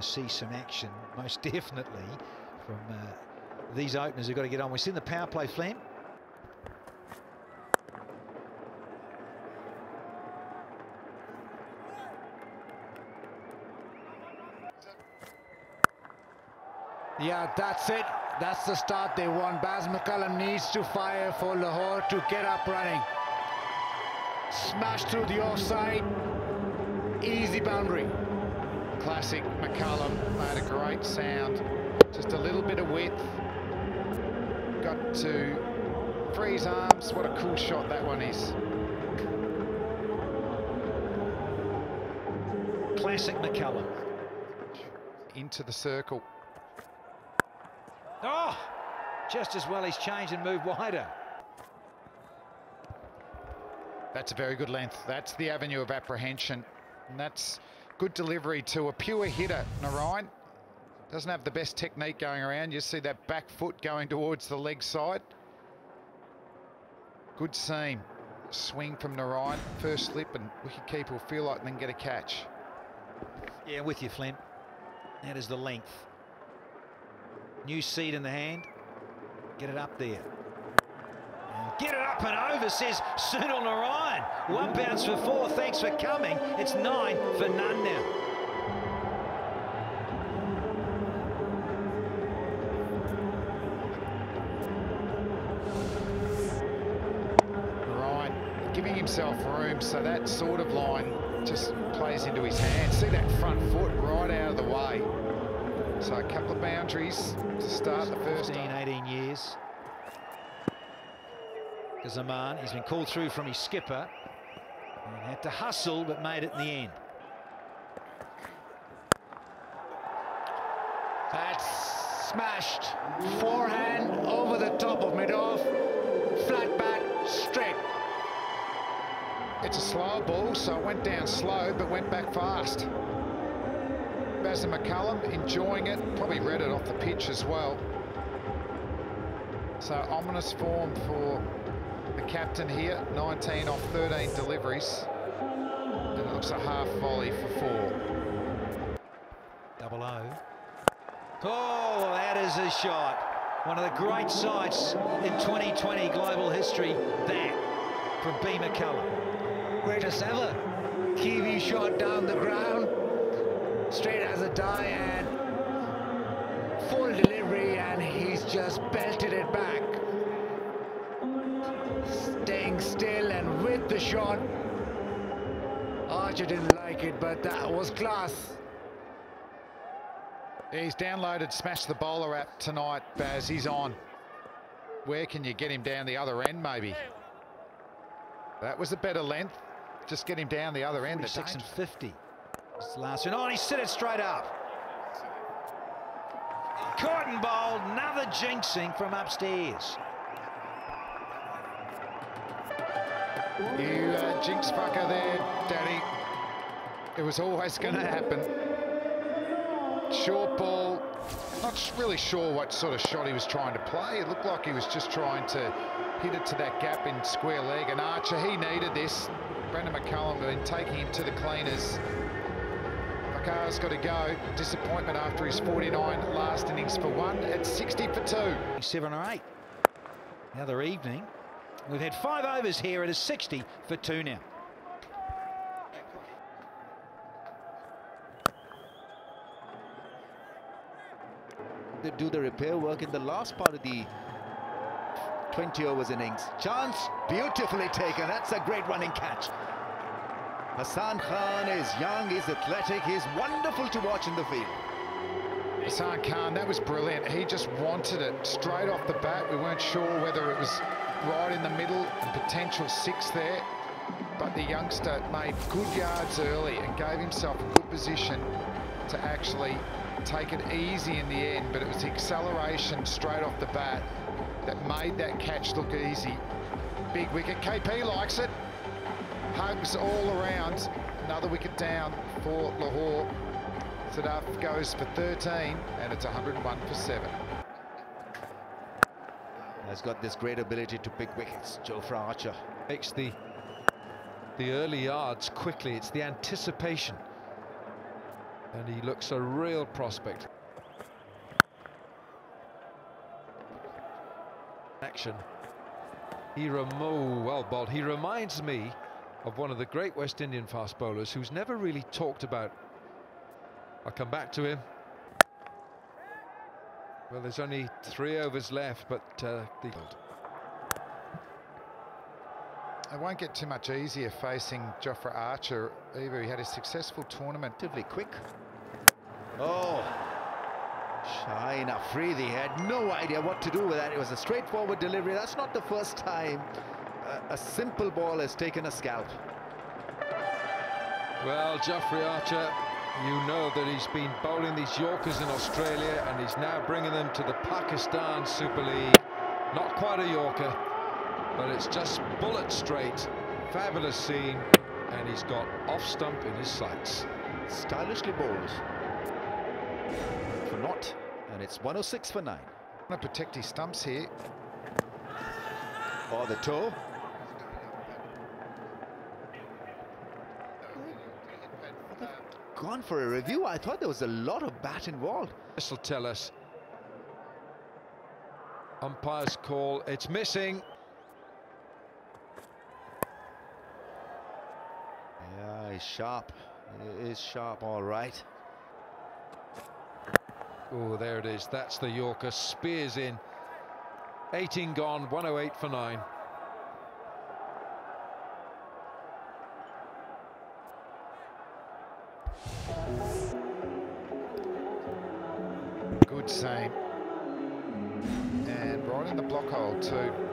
to see some action, most definitely, from uh, these openers who've got to get on. We've seen the power play, Flem. Yeah, that's it. That's the start they want. Baz McCullum needs to fire for Lahore to get up running. Smash through the offside. Easy boundary. Classic McCullum made a great sound. Just a little bit of width. Got to freeze arms. What a cool shot that one is. Classic McCullum. Into the circle. Oh, just as well he's changed and moved wider. That's a very good length. That's the avenue of apprehension. And that's good delivery to a pure hitter, Narine. Doesn't have the best technique going around. You see that back foot going towards the leg side. Good seam. Swing from Narine. First slip and wicketkeeper will feel like and can get a catch. Yeah, with you, Flem. That is the length. New seed in the hand. Get it up there. Get it up and over, says Sunil Narine. One bounce for four. Thanks for coming. It's nine for none now. Ryan giving himself room so that sort of line just plays into his hand. See that front foot right out of the way. So a couple of boundaries to start the first 15, 18 years. Zaman, he's been called through from his skipper and had to hustle but made it in the end. That's smashed. Forehand over the top of mid-off. Flat back, straight. It's a slow ball, so it went down slow but went back fast. Bazza McCullum enjoying it, probably read it off the pitch as well. So ominous form for the captain here, 19 off 13 deliveries. And it looks a half volley for four. Double O. Oh, that is a shot. One of the great sights in 2020 global history. That from B. McCullum. Greatest ever. Kiwi shot down the ground. Straight as a die and full delivery and he's just belted it back. Staying still and with the shot. Archer didn't like it, but that was class. He's downloaded Smash the Bowler app tonight, Baz. He's on. Where can you get him down the other end, maybe? That was a better length. Just get him down the other end. 46 and 50. It's last one. Oh, and he sit it straight up. Caught and bowled. Another jinxing from upstairs. You uh, jinx fucker there, Daddy. It was always going to happen. Short ball. Not really sure what sort of shot he was trying to play. It looked like he was just trying to hit it to that gap in square leg. And Archer, he needed this. Brendon McCullum been taking him to the cleaners. Bakara's got to go. Disappointment after his 49 last innings for one. It's 60 for two. Seven or eight. The other evening. We've had five overs here. It is 60 for two now. They do the repair work in the last part of the 20 overs innings. Chance beautifully taken. That's a great running catch. Hassan Khan is young, he's athletic, he's wonderful to watch in the field. Hassan Khan, that was brilliant. He just wanted it straight off the bat. We weren't sure whether it was right in the middle and potential six there. But the youngster made good yards early and gave himself a good position to actually take it easy in the end. But it was the acceleration straight off the bat that made that catch look easy. Big wicket. KP likes it. Hugs all around. Another wicket down for Lahore. Sadaf goes for 13 and it's 101 for 7. Has got this great ability to pick wickets, Jofra Archer. Makes the the early yards quickly. It's the anticipation. And he looks a real prospect. Action. He remo well bowled. He reminds me of one of the great West Indian fast bowlers who's never really talked about. I'll come back to him. Well, there's only three overs left, but uh, the It won't get too much easier facing Jofra Archer either. He had a successful tournament. Relatively quick. Oh, Shaheen Afridi had no idea what to do with that. It was a straightforward delivery. That's not the first time a, a simple ball has taken a scalp. Well, Jofra Archer, you know that he's been bowling these Yorkers in Australia and he's now bringing them to the Pakistan Super League. Not quite a Yorker, but it's just bullet straight. Fabulous scene, and he's got off stump in his sights. Stylishly bowled. For not, and it's 106 for 9. Want to protect his stumps here. Or the toe. Gone for a review. I thought there was a lot of bat involved. This will tell us. Umpire's call, it's missing. Yeah, he's sharp. He is sharp, all right. Oh, there it is. That's the Yorker. Spears in. 18 gone, 108 for 9. Good seam. And right in the block hole too.